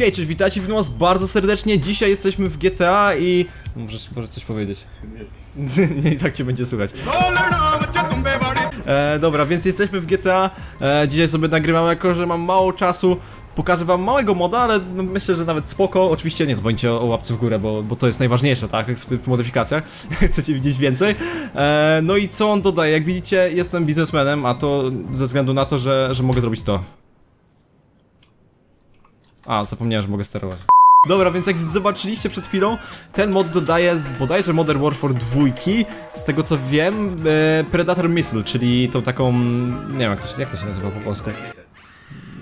Hej, cześć, witajcie, witam was bardzo serdecznie. Dzisiaj jesteśmy w GTA i... Możesz, możesz coś powiedzieć. Nie, i tak cię będzie słuchać. E, dobra, więc jesteśmy w GTA. E, dzisiaj sobie nagrywam, jako że mam mało czasu. Pokażę wam małego moda, ale no, myślę, że nawet spoko. Oczywiście nie zapomnijcie o, o łapce w górę, bo, bo to jest najważniejsze, tak? W tych modyfikacjach. Chcecie widzieć więcej. E, no i co on dodaje? Jak widzicie, jestem biznesmenem, a to ze względu na to, że, że mogę zrobić to. A, zapomniałem, że mogę sterować. Dobra, więc jak zobaczyliście przed chwilą, ten mod dodaje z bodajże Modern Warfare 2, z tego co wiem, e, Predator Missile, czyli tą taką, nie wiem jak to się, jak to się nazywa po polsku.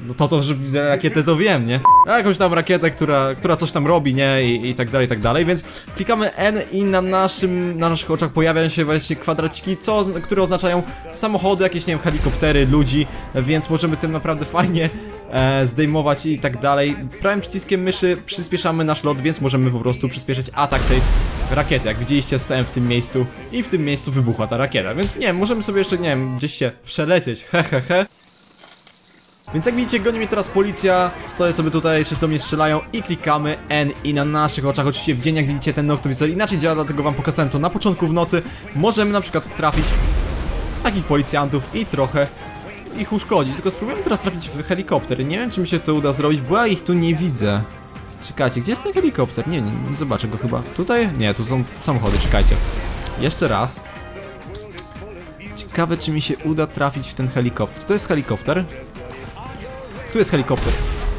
No to to, że rakietę to wiem, nie? Jakąś tam rakietę, która, która coś tam robi, nie? I, I tak dalej, i tak dalej, więc klikamy N i na naszym, na naszych oczach pojawiają się właśnie kwadraciki, co, które oznaczają samochody, jakieś, nie wiem, helikoptery, ludzi, więc możemy tym naprawdę fajnie e, zdejmować i tak dalej. Prawym przyciskiem myszy przyspieszamy nasz lot, więc możemy po prostu przyspieszyć atak tej rakiety. Jak widzieliście, stałem w tym miejscu i w tym miejscu wybuchła ta rakieta, więc nie wiem, możemy sobie jeszcze, nie wiem, gdzieś się przelecieć, hehehe. He, he. Więc jak widzicie, goni mnie teraz policja, stoję sobie tutaj, wszyscy do mnie strzelają i klikamy N i na naszych oczach, oczywiście w dzień jak widzicie ten noktowizor inaczej działa, dlatego wam pokazałem to na początku w nocy, możemy na przykład trafić takich policjantów i trochę ich uszkodzić, tylko spróbujemy teraz trafić w helikopter, nie wiem czy mi się to uda zrobić, bo ja ich tu nie widzę. Czekajcie, gdzie jest ten helikopter? Nie, nie, nie zobaczę go chyba. Tutaj? Nie, tu są samochody, czekajcie. Jeszcze raz. Ciekawe czy mi się uda trafić w ten helikopter. To jest helikopter. Tu jest helikopter.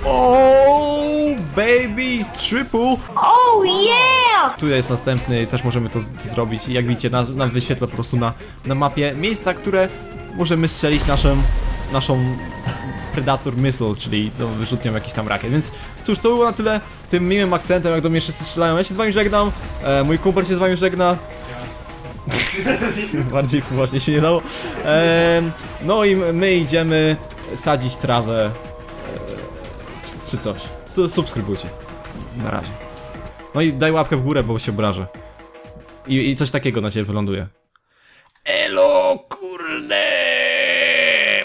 Oh, baby, triple. Oh yeah! Tu jest następny, też możemy to, to zrobić. I jak widzicie, nam na wyświetla po prostu na, na mapie miejsca, które możemy strzelić naszą, naszą Predator Missile, czyli no, wyrzutnią jakiś tam rakiet. Więc cóż, to było na tyle tym miłym akcentem, jak do mnie wszyscy strzelają. Ja się z wami żegnam, e, mój kumpel się z wami żegna. Bardziej poważnie się nie dało. E, no i my idziemy sadzić trawę czy, coś. Su- Subskrybujcie. Na razie. No i daj łapkę w górę, bo się obrażę. I, I coś takiego na ciebie wyląduje. Elo, kurde!